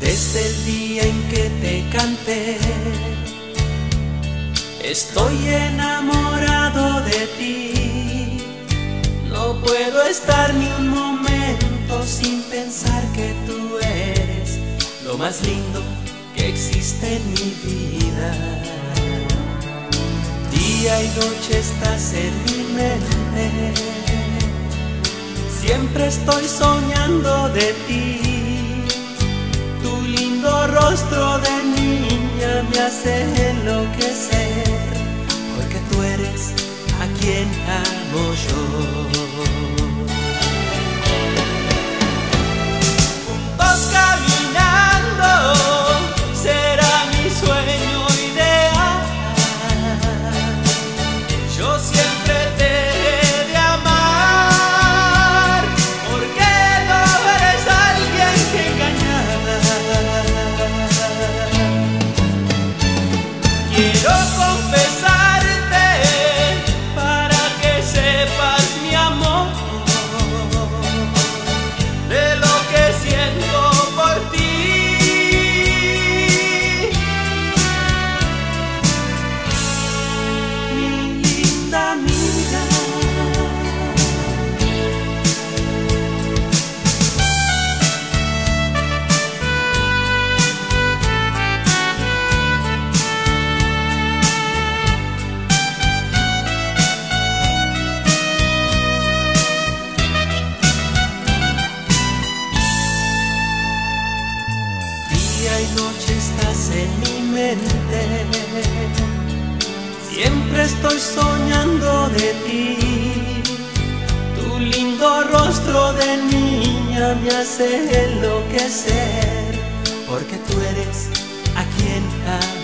Desde el día en que te canté, estoy enamorado de ti. No puedo estar ni un momento sin pensar que tú lo más lindo que existe en mi vida. Día y noche estás en mi mente. Siempre estoy soñando de ti. Tu lindo rostro de niña me hace enloquecer. Y noche estás en mi mente. Siempre estoy soñando de ti. Tu lindo rostro de niña me hace enloquecer. Porque tú eres a quien amo.